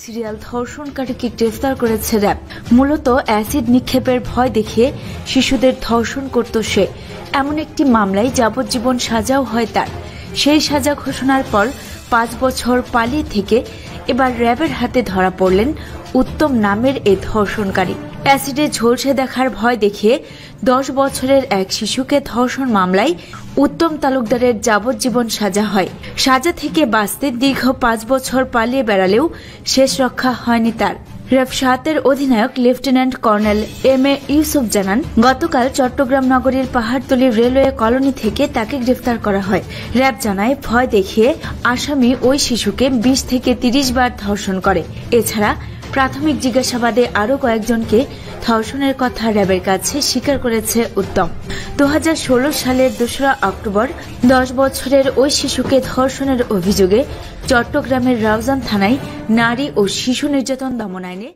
Serial ধর্ষণকারীকে গ্রেফতার করেছে RAB. মূলত অ্যাসিড নিক্ষেপের ভয় দেখিয়ে শিশুদের ধর্ষণ করত সে। এমন একটি মামলায় যাবজ্জীবন সাজাও হয় তার। সেই সাজা ঘোষণার পর পাঁচ বছর পালিয়ে থেকে এবার র্যাবের হাতে ধরা পড়লেন উত্তম নামের এ ধর্ষণকারী। অ্যাসিডে ঝলসে দেখার ভয় দেখিয়ে দশ বছরের এক শিশুকে ধর্ষণ মামলায় উত্তম তালুকদারের যাবজ্জীবন সাজা হয়। সাজা থেকে বাঁচতে দীর্ঘ পাঁচ বছর পালিয়ে বেড়ালেও শেষ রক্ষা হয়নি তার। র্যাব সাতের অধিনায়ক lieutenant colonel M A Yusuf জানান, গতকাল চট্টগ্রাম নগরীর পাহাড়তলী রেলওয়ে কলোনি থেকে তাকে গ্রেফতার করা হয়। র্যাব জানায়, ভয় দেখিয়ে আসামি ওই শিশুকে বিশ থেকে তিরিশ বার ধর্ষণ করে। এছাড়া প্রাথমিক জিজ্ঞাসাবাদে আরও কয়েকজনকে ধর্ষণের কথা র্যাবের কাছে স্বীকার করেছে উত্তম। দু হাজার ষোলো সালের দোসরা অক্টোবর, দশ বছরের ওই শিশুকে ধর্ষণের অভিযোগে চট্টগ্রামের রাউজান থানায় নারী ও শিশু নির্যাতন দমন আইনে